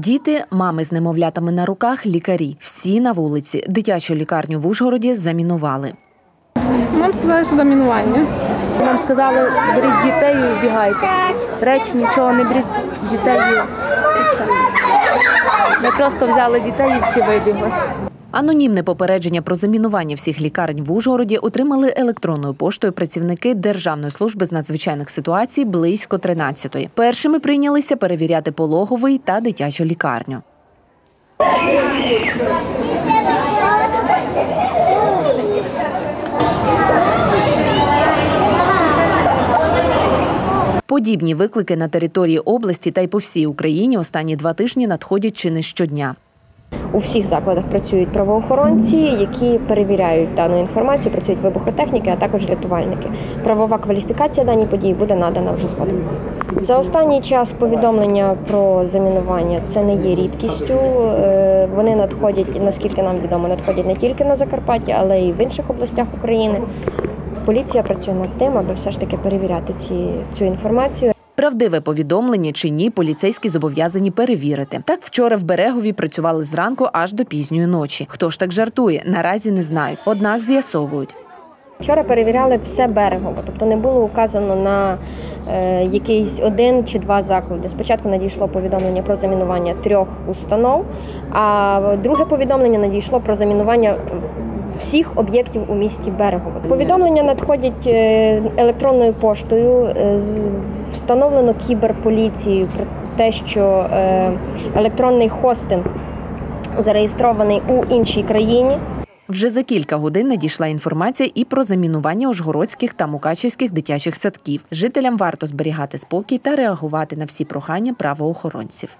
Діти, мами з немовлятами на руках, лікарі. Всі на вулиці. Дитячу лікарню в Ужгороді замінували. Мам сказали, що замінування. Нам сказали, беріть дітей і вбігайте. Речі нічого не беріть дітей. Ми просто взяли дітей і всі вибігли. Анонімне попередження про замінування всіх лікарень в Ужгороді отримали електронною поштою працівники Державної служби з надзвичайних ситуацій близько 13-ї. Першими прийнялися перевіряти пологовий та дитячу лікарню. Подібні виклики на території області та й по всій Україні останні два тижні надходять чи не щодня. У всіх закладах працюють правоохоронці, які перевіряють дану інформацію, працюють вибухотехніки, а також рятувальники. Правова кваліфікація даній події буде надана вже згодом. За останній час повідомлення про замінування це не є рідкістю. Е, Вони надходять, наскільки нам відомо, надходять не тільки на Закарпатті, але й в інших областях України. Поліція працює над тим, аби все ж таки перевіряти ці, цю інформацію. Правдиве повідомлення чи ні, поліцейські зобов'язані перевірити. Так вчора в Берегові працювали зранку аж до пізньої ночі. Хто ж так жартує, наразі не знають. Однак з'ясовують. Вчора перевіряли все берегово, тобто не було указано на е, якийсь один чи два заклади. Спочатку надійшло повідомлення про замінування трьох установ, а друге повідомлення надійшло про замінування. е, Всіх об'єктів у місті Берегово. Повідомлення надходять е, електронною поштою. з- Встановлено кіберполіцією про те, що е, електронний хостинг зареєстрований у іншій країні. Вже за кілька годин надійшла інформація і про замінування ужгородських та мукачівських дитячих садків. Жителям варто зберігати спокій та реагувати на всі прохання правоохоронців.